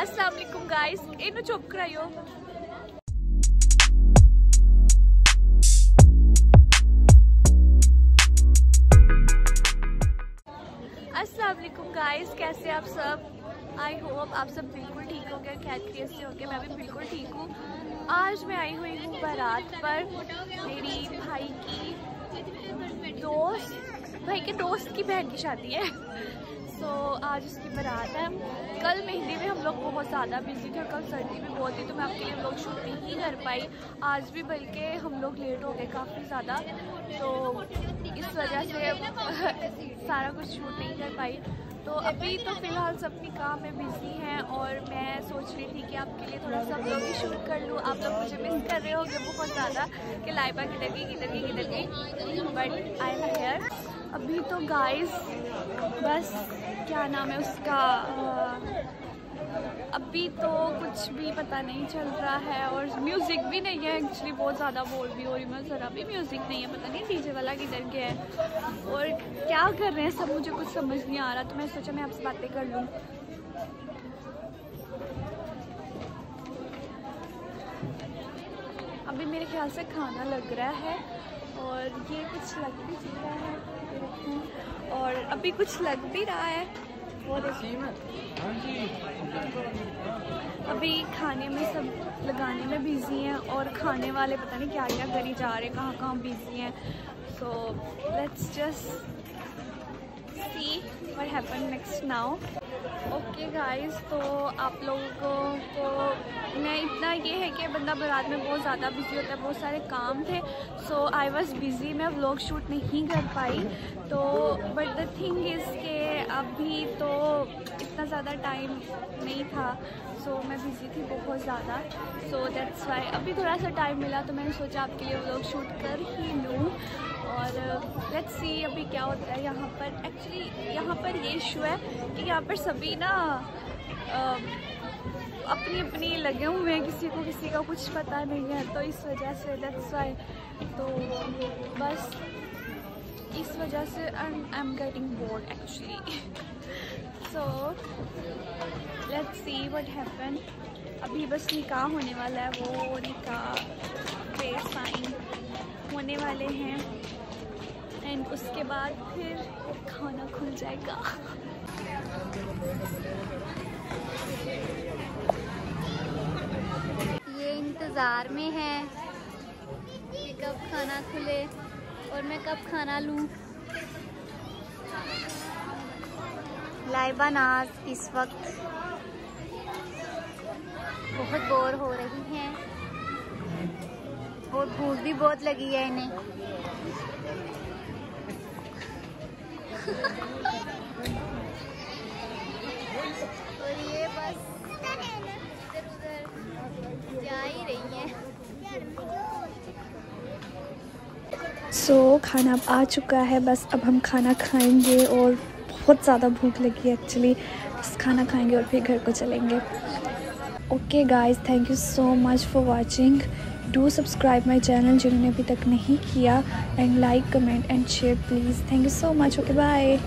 अस्सलाम वालेकुम गाइस इन्हें चुप कराइयो अस्सलाम वालेकुम गाइस कैसे आप सब? आई होप आप सब बिल्कुल ठीक होंगे, खैर खैरियत से होंगे। मैं भी बिल्कुल ठीक हूँ। आज मैं आई हुई हूँ बारात पर। मेरी भाई की दोस्त, भाई के दोस्त की बहन की शादी है। आज उसकी बारात है। कल मेहंदी में हम लोग बहुत ज़्यादा बिज़ी थे और कल सर्दी भी बहुत थी तो मैं आपके लिए लोग शूट नहीं कर पाई। आज भी बल्कि हम लोग लेट हो गए काफ़ी ज़्यादा तो इस वजह से सारा कुछ शूट नहीं कर पाई। तो अभी तो फ़िलहाल सब अपनी काम में बिज़ी हैं और मैं सोच रही थी कि आपके लिए थोड़ा सा लोग ही शूट कर लूँ। आप लोग मुझे मिस कर रहे होंगे बहुत ज़्यादा कि लाइबा किधर गई किधर गई किधर गई बट आई एम हेयर अभी तो गाइस बस क्या नाम है उसका अभी तो कुछ भी पता नहीं चल रहा है और म्यूज़िक भी नहीं है एक्चुअली बहुत ज़्यादा बोर भी हो रही मैं, ज़रा भी म्यूज़िक नहीं है, पता नहीं डीजे वाला किधर गया है। और क्या कर रहे हैं सब, मुझे कुछ समझ नहीं आ रहा तो मैं सोचा मैं आपसे बातें कर लूँ। अभी मेरे ख्याल से खाना लग रहा है। और ये कुछ लग भी रहा है और अभी कुछ लग भी रहा है। अभी खाने में सब लगाने में बिज़ी हैं और खाने वाले पता नहीं क्या क्या करी जा रहे कहाँ कहाँ बिज़ी हैं। So let's just see what happen next now okay guys तो आप लोगों को मैं इतना ये है कि बंदा बारात में बहुत ज़्यादा बिज़ी होता है बहुत सारे काम थे सो आई वॉज़ बिज़ी मैं व्लॉग शूट नहीं कर पाई। तो बट द थिंग इज़ के अभी तो इतना ज़्यादा टाइम नहीं था सो so, मैं बिज़ी थी बहुत ज़्यादा। सो दैट्स वाई अभी थोड़ा सा टाइम मिला तो मैंने सोचा आपके लिए व्लॉग शूट कर ही लूँ। और लेट्स सी अभी क्या होता है यहाँ पर। एक्चुअली यहाँ पर ये इशू है कि यहाँ पर सभी ना अपनी अपनी लगे हुए हैं, किसी को किसी का कुछ पता नहीं है तो इस वजह से दैट्स वाई तो बस इस वजह से I am getting bored actually so let's see what happen अभी बस निकाह होने वाला है, वो निकाह पे साइन होने वाले हैं। एंड उसके बाद फिर खाना खुल जाएगा। ये इंतज़ार में है कि कब खाना खुले और मैं कब खाना लूँ। लाइबा नाज इस वक्त बहुत बोर हो रही हैं। और भूख भी बहुत लगी है इन्हें। और ये बस इधर उधर जा ही रही हैं सो so, खाना अब आ चुका है। बस अब हम खाना खाएँगे और बहुत ज़्यादा भूख लगी है एक्चुअली बस खाना खाएँगे और फिर घर को चलेंगे। Okay guys thank you so much for watching do subscribe my channel जिन्होंने अभी तक नहीं किया and like comment and share please thank you so much okay bye